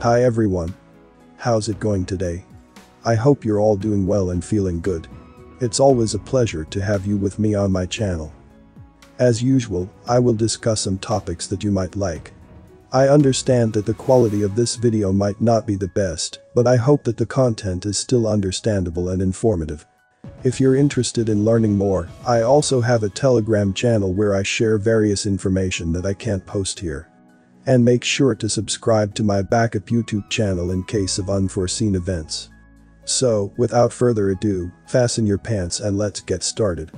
Hi everyone. How's it going today? I hope you're all doing well and feeling good. It's always a pleasure to have you with me on my channel. As usual, I will discuss some topics that you might like. I understand that the quality of this video might not be the best, but I hope that the content is still understandable and informative. If you're interested in learning more, I also have a telegram channel where I share various information that I can't post here. And make sure to subscribe to my backup YouTube channel in case of unforeseen events. So, without further ado, fasten your pants and let's get started.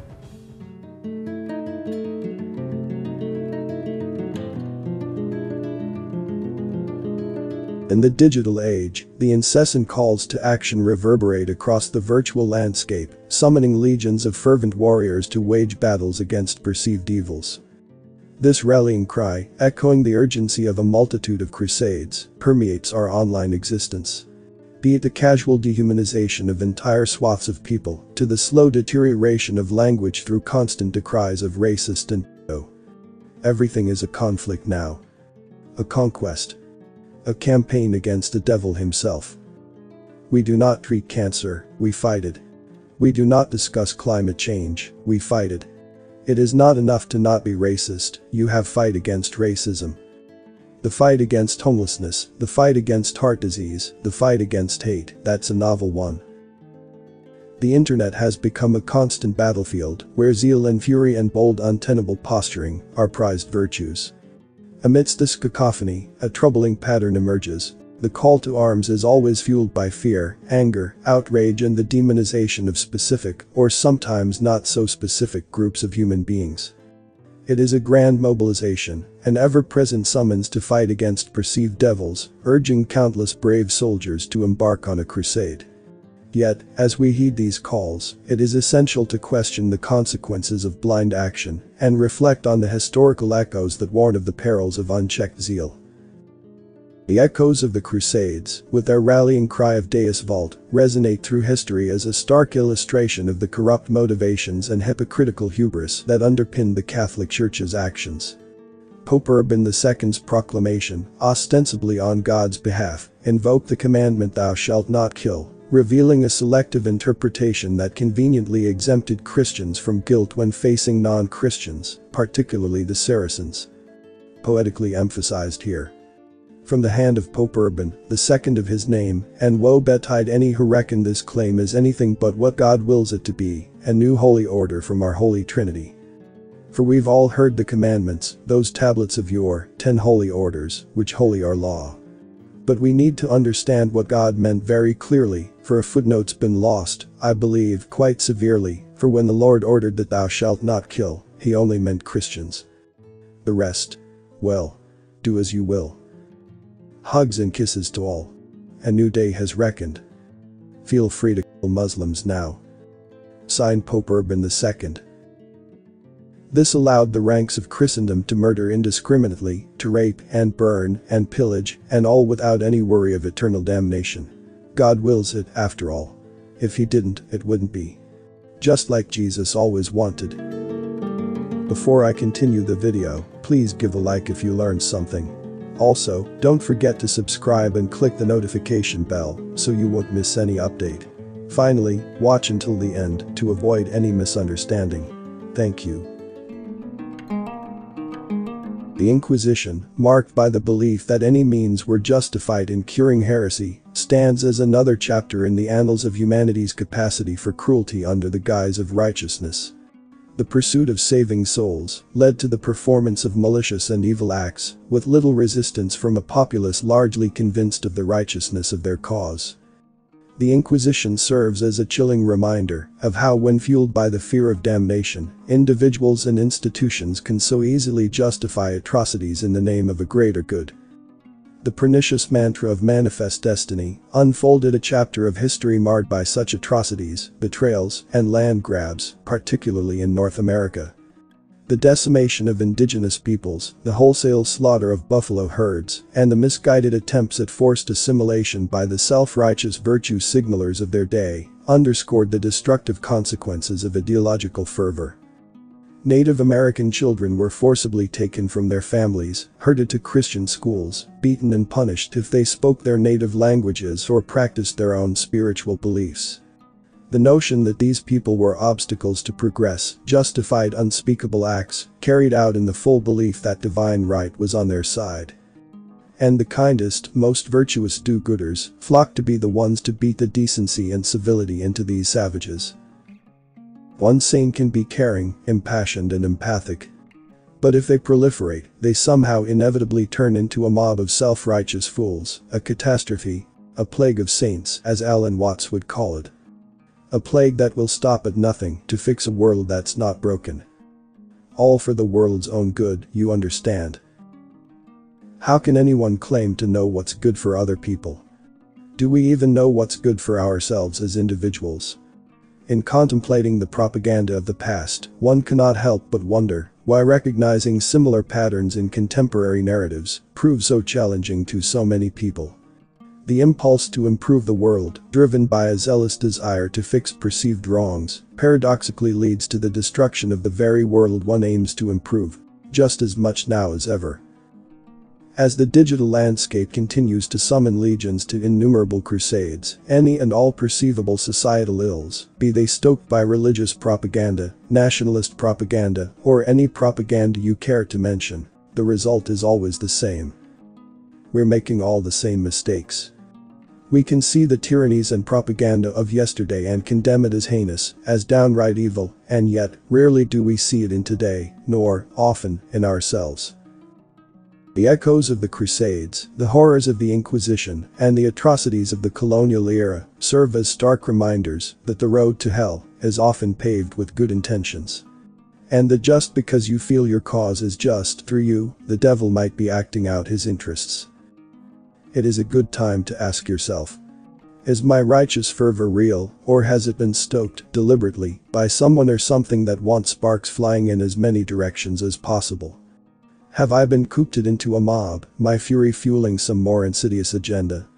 In the digital age, the incessant calls to action reverberate across the virtual landscape, summoning legions of fervent warriors to wage battles against perceived evils. This rallying cry, echoing the urgency of a multitude of crusades, permeates our online existence. Be it the casual dehumanization of entire swaths of people, to the slow deterioration of language through constant decries of racist and oh. Everything is a conflict now. A conquest. A campaign against the devil himself. We do not treat cancer, we fight it. We do not discuss climate change, we fight it. It is not enough to not be racist, you have fight against racism. The fight against homelessness, the fight against heart disease, the fight against hate, that's a novel one. The internet has become a constant battlefield where zeal and fury and bold untenable posturing are prized virtues. Amidst this cacophony, a troubling pattern emerges. The call to arms is always fueled by fear, anger, outrage and the demonization of specific, or sometimes not so specific groups of human beings. It is a grand mobilization, an ever-present summons to fight against perceived devils, urging countless brave soldiers to embark on a crusade. Yet, as we heed these calls, it is essential to question the consequences of blind action and reflect on the historical echoes that warn of the perils of unchecked zeal. The echoes of the Crusades, with their rallying cry of Deus Vult, resonate through history as a stark illustration of the corrupt motivations and hypocritical hubris that underpinned the Catholic Church's actions. Pope Urban II's proclamation, ostensibly on God's behalf, invoked the commandment thou shalt not kill, revealing a selective interpretation that conveniently exempted Christians from guilt when facing non-Christians, particularly the Saracens. Poetically emphasized here. From the hand of Pope Urban, the second of his name, and woe betide any who reckon this claim as anything but what God wills it to be, a new holy order from our Holy Trinity. For we've all heard the commandments, those tablets of yore, ten holy orders, which holy are law. But we need to understand what God meant very clearly, for a footnote's been lost, I believe, quite severely, for when the Lord ordered that thou shalt not kill, he only meant Christians. The rest, well, do as you will. Hugs and kisses to all. A new day has reckoned. Feel free to kill Muslims now. Signed Pope Urban II. This allowed the ranks of Christendom to murder indiscriminately, to rape and burn and pillage, and all without any worry of eternal damnation. God wills it, after all. If he didn't, it wouldn't be. Just like Jesus always wanted. Before I continue the video, please give a like if you learned something. Also, don't forget to subscribe and click the notification bell so you won't miss any update. Finally, watch until the end to avoid any misunderstanding. Thank you. The Inquisition, marked by the belief that any means were justified in curing heresy, stands as another chapter in the annals of humanity's capacity for cruelty under the guise of righteousness. The pursuit of saving souls led to the performance of malicious and evil acts, with little resistance from a populace largely convinced of the righteousness of their cause. The Inquisition serves as a chilling reminder of how when fueled by the fear of damnation, individuals and institutions can so easily justify atrocities in the name of a greater good. The pernicious mantra of manifest destiny unfolded a chapter of history marred by such atrocities, betrayals, and land grabs, particularly in North America. The decimation of indigenous peoples, the wholesale slaughter of buffalo herds, and the misguided attempts at forced assimilation by the self-righteous virtue signalers of their day underscored the destructive consequences of ideological fervor. Native American children were forcibly taken from their families, herded to Christian schools, beaten and punished if they spoke their native languages or practiced their own spiritual beliefs. The notion that these people were obstacles to progress justified unspeakable acts carried out in the full belief that divine right was on their side. And the kindest, most virtuous do-gooders flocked to be the ones to beat the decency and civility into these savages. One saint can be caring, impassioned and empathic. But if they proliferate, they somehow inevitably turn into a mob of self-righteous fools, a catastrophe, a plague of saints as Alan Watts would call it. A plague that will stop at nothing to fix a world that's not broken. All for the world's own good, you understand. How can anyone claim to know what's good for other people? Do we even know what's good for ourselves as individuals? In contemplating the propaganda of the past, one cannot help but wonder why recognizing similar patterns in contemporary narratives prove so challenging to so many people. The impulse to improve the world, driven by a zealous desire to fix perceived wrongs, paradoxically leads to the destruction of the very world one aims to improve, just as much now as ever. As the digital landscape continues to summon legions to innumerable crusades, any and all perceivable societal ills, be they stoked by religious propaganda, nationalist propaganda, or any propaganda you care to mention, the result is always the same. We're making all the same mistakes. We can see the tyrannies and propaganda of yesterday and condemn it as heinous, as downright evil, and yet, rarely do we see it in today, nor, often, in ourselves. The echoes of the Crusades, the horrors of the Inquisition, and the atrocities of the colonial era serve as stark reminders that the road to hell is often paved with good intentions. And that just because you feel your cause is just through you, the devil might be acting out his interests it is a good time to ask yourself. Is my righteous fervor real, or has it been stoked deliberately by someone or something that wants sparks flying in as many directions as possible? Have I been cooped into a mob, my fury fueling some more insidious agenda?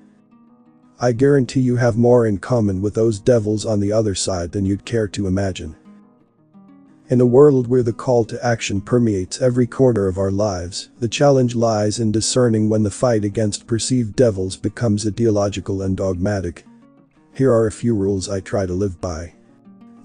I guarantee you have more in common with those devils on the other side than you'd care to imagine. In a world where the call to action permeates every corner of our lives, the challenge lies in discerning when the fight against perceived devils becomes ideological and dogmatic. Here are a few rules I try to live by.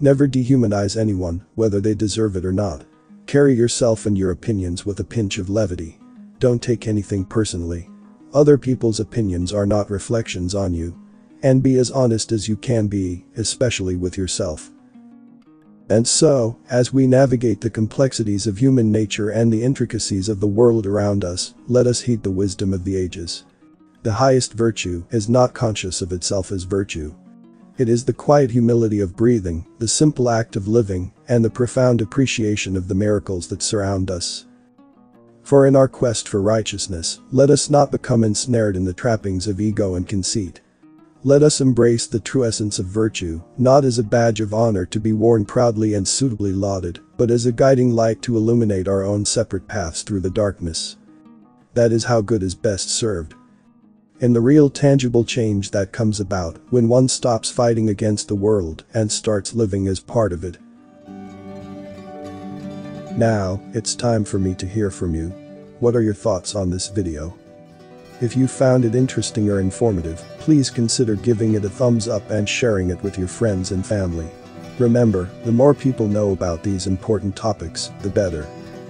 Never dehumanize anyone, whether they deserve it or not. Carry yourself and your opinions with a pinch of levity. Don't take anything personally. Other people's opinions are not reflections on you. And be as honest as you can be, especially with yourself. And so, as we navigate the complexities of human nature and the intricacies of the world around us, let us heed the wisdom of the ages. The highest virtue is not conscious of itself as virtue. It is the quiet humility of breathing, the simple act of living, and the profound appreciation of the miracles that surround us. For in our quest for righteousness, let us not become ensnared in the trappings of ego and conceit. Let us embrace the true essence of virtue, not as a badge of honor to be worn proudly and suitably lauded, but as a guiding light to illuminate our own separate paths through the darkness. That is how good is best served. In the real tangible change that comes about when one stops fighting against the world and starts living as part of it. Now, it's time for me to hear from you. What are your thoughts on this video? If you found it interesting or informative, please consider giving it a thumbs up and sharing it with your friends and family. Remember, the more people know about these important topics, the better.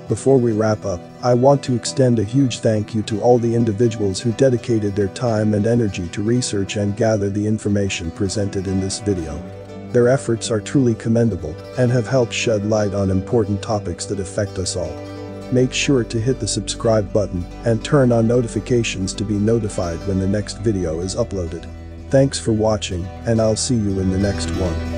Before we wrap up, I want to extend a huge thank you to all the individuals who dedicated their time and energy to research and gather the information presented in this video. Their efforts are truly commendable and have helped shed light on important topics that affect us all. Make sure to hit the subscribe button and turn on notifications to be notified when the next video is uploaded. Thanks for watching and I'll see you in the next one.